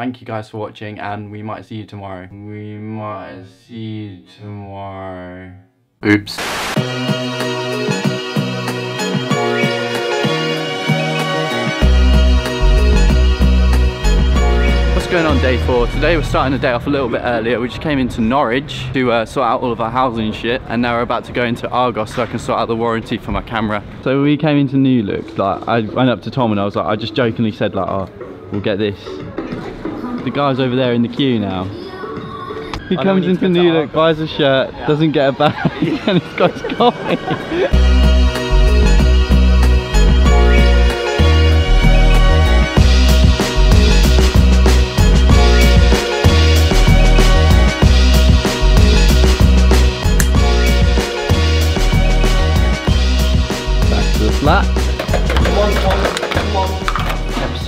Thank you guys for watching and we might see you tomorrow. We might see you tomorrow. Oops. What's going on day four? Today we're starting the day off a little bit earlier. We just came into Norwich to uh, sort out all of our housing shit and now we're about to go into Argos so I can sort out the warranty for my camera. So we came into New Look, like I went up to Tom and I was like, I just jokingly said like, oh, we'll get this. The guy's over there in the queue now. He I comes into New Look, buys a shirt, doesn't get a bag and he's got his coffee.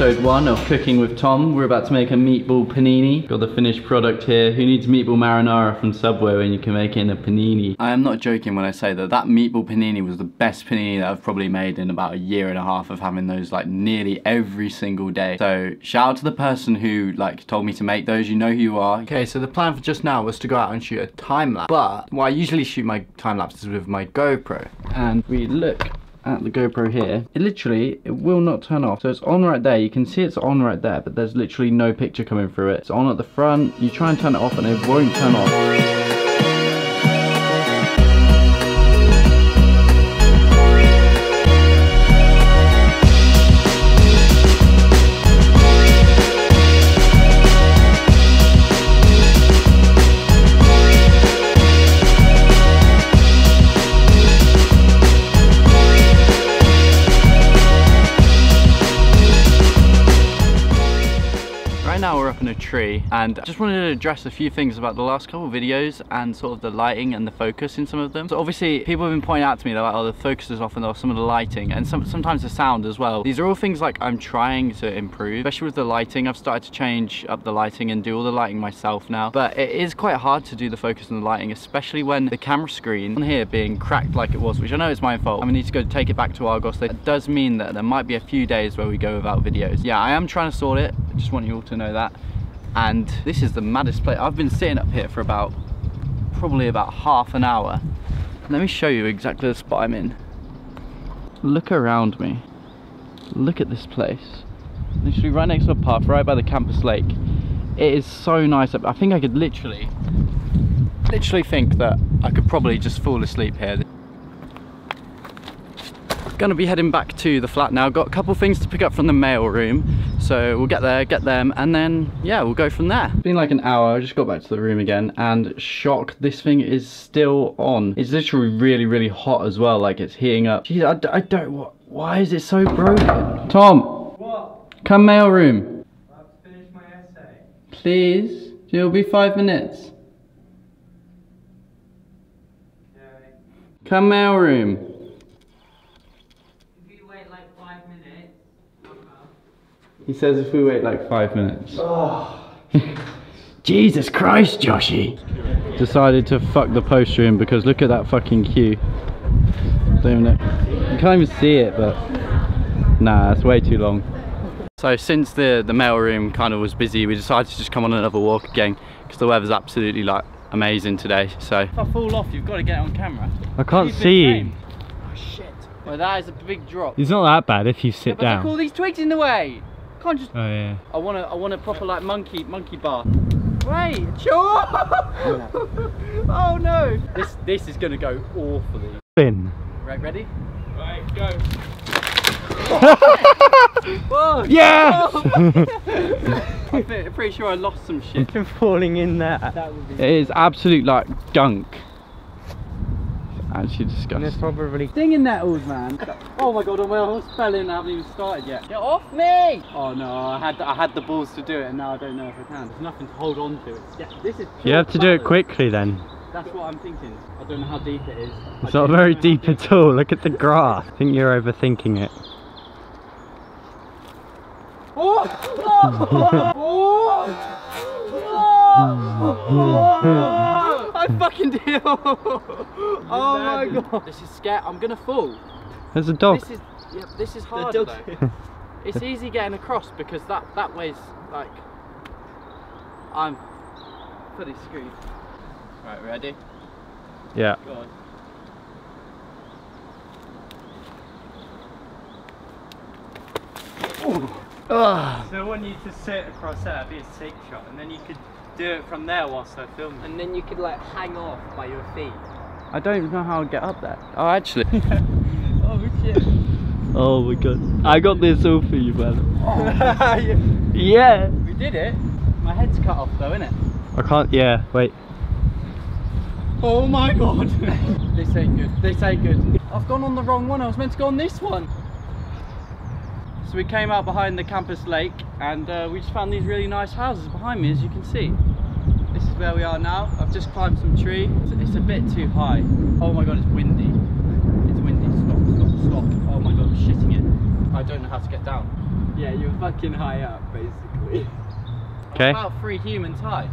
Episode one of Cooking with Tom. We're about to make a meatball panini. Got the finished product here. Who needs meatball marinara from Subway when you can make it in a panini? I am not joking when I say that that meatball panini was the best panini that I've probably made in about a year and a half of having those like nearly every single day. So shout out to the person who like told me to make those. You know who you are. Okay, so the plan for just now was to go out and shoot a time lapse. But well, I usually shoot my time lapses with my GoPro. And we look at the GoPro here, it literally, it will not turn off. So it's on right there, you can see it's on right there, but there's literally no picture coming through it. It's on at the front, you try and turn it off and it won't turn off. A tree and I just wanted to address a few things about the last couple of videos and sort of the lighting and the focus in some of them. So obviously people have been pointing out to me that like, oh the focus is off and some of the lighting and some, sometimes the sound as well. These are all things like I'm trying to improve, especially with the lighting. I've started to change up the lighting and do all the lighting myself now. But it is quite hard to do the focus and the lighting, especially when the camera screen on here being cracked like it was, which I know is my fault. I'm gonna need to go take it back to Argos. That does mean that there might be a few days where we go without videos. Yeah, I am trying to sort it. I just want you all to know that and this is the maddest place. I've been sitting up here for about probably about half an hour. Let me show you exactly the spot I'm in. Look around me. Look at this place. Literally right next to a path right by the campus lake. It is so nice. I think I could literally literally think that I could probably just fall asleep here Gonna be heading back to the flat now. Got a couple things to pick up from the mail room. So we'll get there, get them, and then yeah, we'll go from there. It's been like an hour, I just got back to the room again and shock, this thing is still on. It's literally really, really hot as well, like it's heating up. Jeez, I, d- I don't, what, why is it so broken? Tom, What? come mail room, I've finished my essay. please. It'll be five minutes. Okay. Come mail room. If you wait like five minutes, I'll come. He says if we wait like five minutes. Ah. Jesus Christ, Joshy! Decided to fuck the post room because look at that fucking queue. Don't even know. You can't even see it, but nah, it's way too long. So since the the mail room kind of was busy, we decided to just come on another walk again because the weather's absolutely like amazing today. So if I fall off, you've got to get it on camera. I can't see you. Oh shit! Well, that is a big drop. It's not that bad if you sit but look all these twigs in the way. Can't just Oh yeah. I want to I want a proper like monkey monkey bar. Wait, sure. oh no. This this is gonna go awfully. Bin. Right, ready? Right, go. Whoa. Yes! I'm pretty sure I lost some shit. Been falling in there. That would be. It is absolute like gunk. Actually And it's disgusting. probably Stinging nettles, man. Oh my god, I almost fell in. I haven't even started yet. Get off me! Oh no, I had I had the balls to do it, and now I don't know if I can. There's nothing to hold on to. It's, yeah, this is. You have to do it quickly then. That's what I'm thinking. I don't know how deep it is. It's not don't very know deep at all. Look at the grass. I think you're overthinking it. Oh! Oh! Oh! I fucking do. oh my god. This is scary. I'm gonna fall. There's a dog. This is yeah, this is hard though. It's easy getting across because that that way's like I'm fully screwed. Right, ready? Yeah. Go on. Ugh. So I want you to sit across there, be a six shot, and then you could do it from there whilst I film. And then you could like hang off by your feet. I don't know how to get up there. Oh, actually. Oh shit. Oh my god. I got this all for you, man. Oh. Yeah. we did it. My head's cut off though, isn't it? I can't. Yeah. Wait. Oh my god. this ain't good. This ain't good. I've gone on the wrong one. I was meant to go on this one. So we came out behind the campus lake and uh, we just found these really nice houses behind me as you can see. Is where we are now. I've just climbed some tree. It's, a bit too high. Oh my god, it's windy. It's windy. Stop, stop, stop. Oh my god, I'm shitting it. I don't know how to get down. Yeah, you're fucking high up basically. Okay. About three humans high.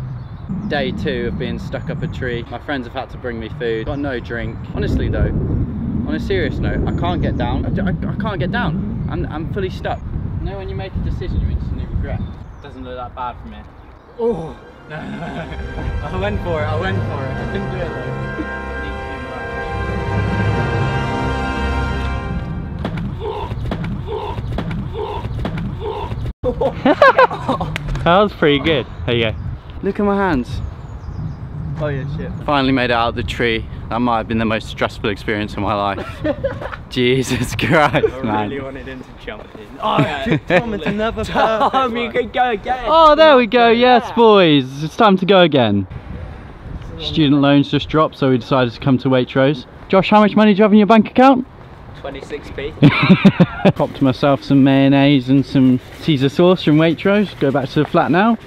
Day two of being stuck up a tree. My friends have had to bring me food. Got no drink. Honestly though, on a serious note, I can't get down. I, I- I can't get down. I'm, I'm fully stuck. You know when you make a decision you instantly regret? Doesn't look that bad for here. Oh! No, no, no. I went for it, I went for it. I couldn't do it though. It needs to be in practice. That was pretty good. There you go. Look at my hands. Oh yeah, shit. Finally made it out of the tree. That might have been the most stressful experience of my life. Jesus Christ, I man. really wanted him to jump in. Oh, Tom, it's another Tom, you could go again. Oh, there we go. Yes, boys. It's time to go again. Student loans just dropped, so we decided to come to Waitrose. Josh, how much money do you have in your bank account? 26p. Popped myself some mayonnaise and some Caesar sauce from Waitrose. Go back to the flat now.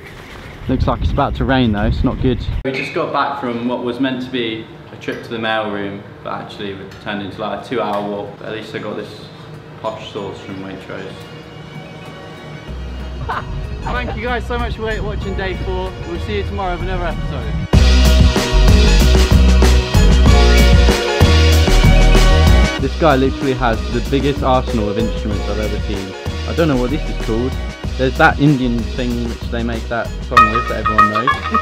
Looks like it's about to rain though, it's not good. We just got back from what was meant to be trip to the mail room, but actually it turned into like a two hour walk. But at least I got this posh sauce from Waitrose. Thank you guys so much for watching day four. We'll see you tomorrow with another episode. This guy literally has the biggest arsenal of instruments I've ever seen. I don't know what this is called. There's that Indian thing which they make that song with that everyone knows.